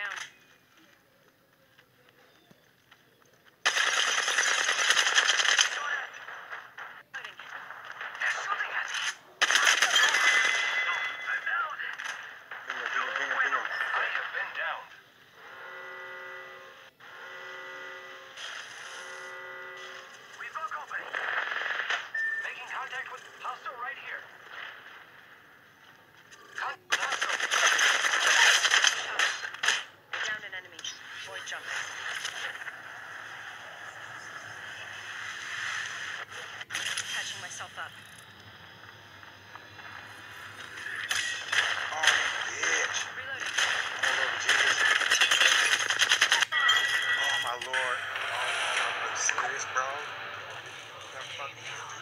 down. Jumping. Catching myself up. Oh. Oh, Oh, Lord. Are you serious, bro? Got fucking that?